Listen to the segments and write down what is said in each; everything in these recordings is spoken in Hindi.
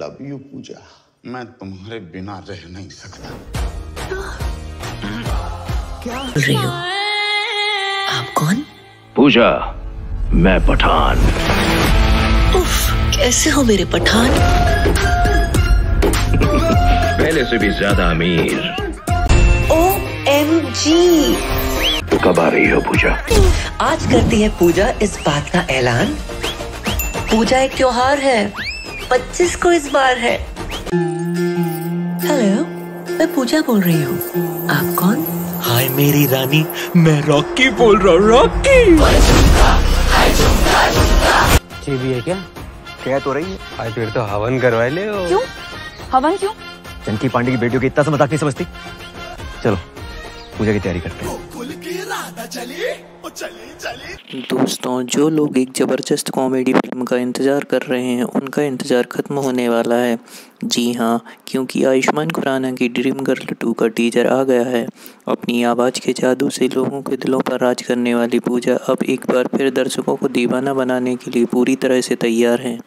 लव यू पूजा मैं तुम्हारे बिना रह नहीं सकता। बोल रही हो? आप कौन? पूजा मैं पठान। उफ कैसे हो मेरे पठान? पहले से भी ज़्यादा अमीर। ओ एम जी कब आ रही हो पूजा? आज करती है पूजा इस बात का ऐलान। पूजा एक त्योहार है। 25 को इस बार है। हेलो मैं पूजा बोल रही हूँ। आप कौन? हाय मेरी रानी मैं रॉकी बोल रहा हूँ रॉकी। भी है क्या? क्या तो रही है। आज फिर तो हवन करवा ले क्यों? हवन क्यों? चंकी पांडे की बेटियों की इतना सा मज़ाक नहीं समझती। चलो पूजा की तैयारी करते हैं। दोस्तों, जो लोग एक ज़बरदस्त कॉमेडी फ़िल्म का इंतज़ार कर रहे हैं, उनका इंतज़ार ख़त्म होने वाला है। जी हाँ क्योंकि आयुष्मान खुराना की ड्रीम गर्ल टू का टीजर आ गया है। अपनी आवाज़ के जादू से लोगों के दिलों पर राज करने वाली पूजा अब एक बार फिर दर्शकों को दीवाना बनाने के लिए पूरी तरह से तैयार हैं।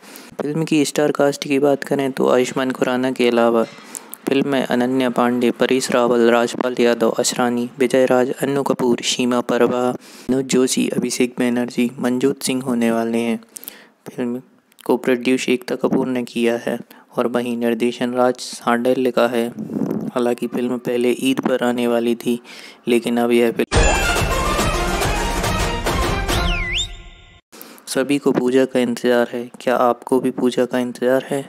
फ़िल्म की स्टार कास्ट की बात करें तो आयुष्मान खुराना के अलावा फ़िल्म में अनन्या पांडे, परेश रावल, राजपाल यादव, अशरानी विजय राज अन्नू कपूर सीमा परवा अनुज जोशी, अभिषेक बनर्जी मंजूत सिंह होने वाले हैं। फ़िल्म को प्रोड्यूस एकता कपूर ने किया है और वहीं निर्देशन राज सांडेल लिखा है। हालाँकि फ़िल्म पहले ईद पर आने वाली थी, लेकिन अब यह फ़िल्म सभी को पूजा का इंतज़ार है। क्या आपको भी पूजा का इंतज़ार है?